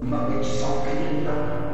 Uma petição querida.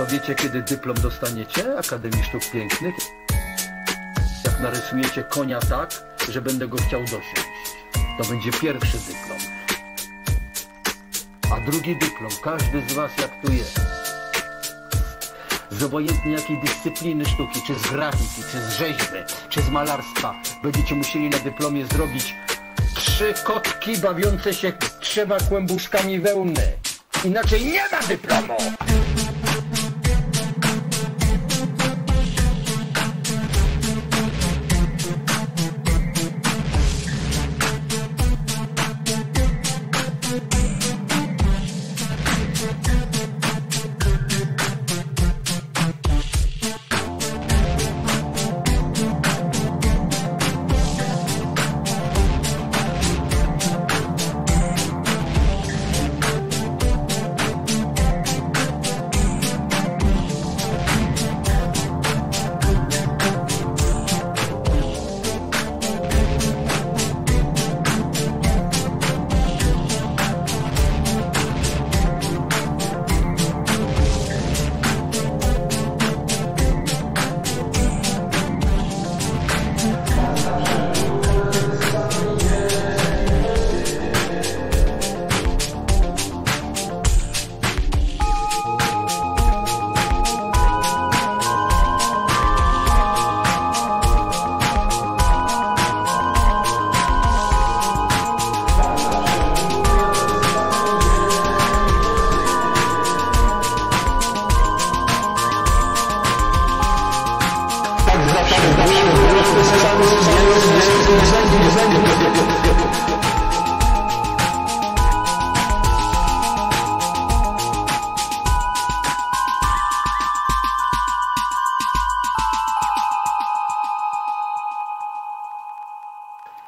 To wiecie, kiedy dyplom dostaniecie Akademii Sztuk Pięknych? Jak narysujecie konia tak, że będę go chciał dosiąść. To będzie pierwszy dyplom. A drugi dyplom, każdy z was jak tu jest. Z obojętnie jakiej dyscypliny sztuki, czy z grafiki, czy z rzeźby, czy z malarstwa, będziecie musieli na dyplomie zrobić trzy kotki bawiące się trzema kłębuszkami wełny. Inaczej nie ma dyplomu!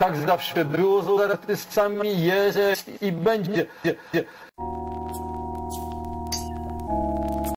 Tak zawsze było z artystami, jest i będzie.